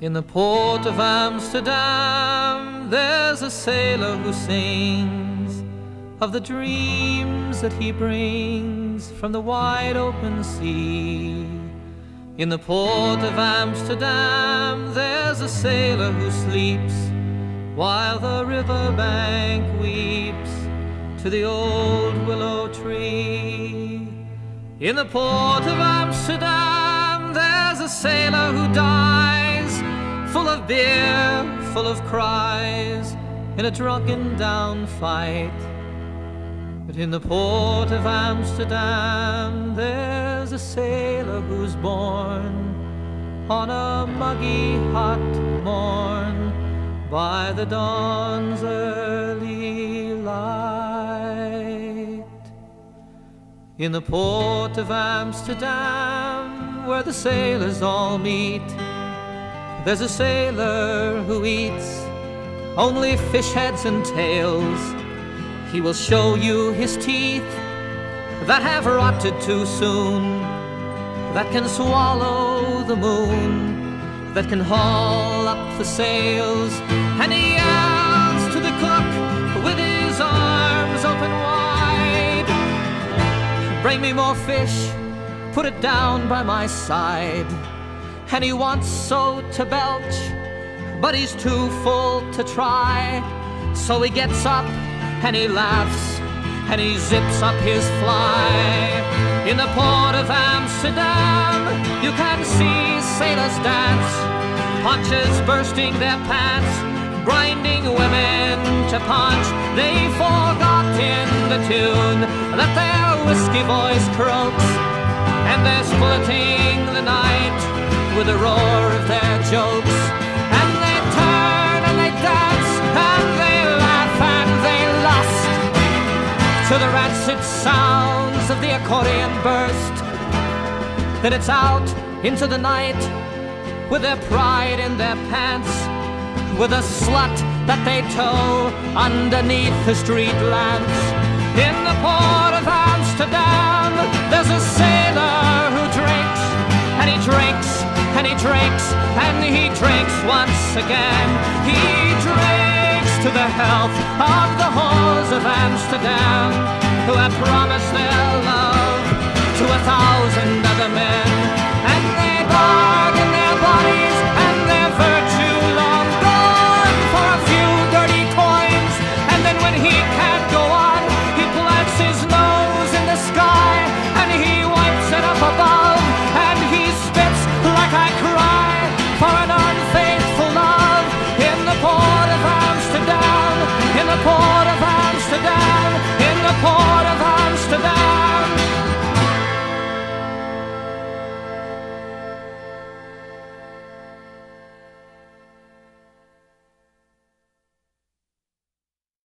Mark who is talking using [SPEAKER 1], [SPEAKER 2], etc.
[SPEAKER 1] In the port of Amsterdam, there's a sailor who sings of the dreams that he brings from the wide open sea. In the port of Amsterdam, there's a sailor who sleeps while the riverbank weeps to the old willow tree. In the port of Amsterdam, there's a sailor who dies, full of beer, full of cries, in a drunken down fight. But in the port of Amsterdam, there's a sailor who's born on a muggy hot morn by the dawn's early light. In the port of Amsterdam, where the sailors all meet, there's a sailor who eats only fish heads and tails. He will show you his teeth that have rotted too soon, that can swallow the moon, that can haul up the sails, and he yells to the cook with his arms open wide. Bring me more fish, put it down by my side. And he wants so to belch, but he's too full to try. So he gets up and he laughs and he zips up his fly. In the port of Amsterdam, you can see sailors dance, punches bursting their pants, grinding women to punch. They forgot in the tune that their whiskey voice croaks, and they're splitting the night with the roar of their jokes. And they turn and they dance and they laugh and they lust to the rancid sounds of the accordion burst. Then it's out into the night with their pride in their pants, with a slut that they tow underneath the street lamps. In the port of Amsterdam, and he drinks and he drinks once again. He drinks to the health of the whores of Amsterdam who have promised their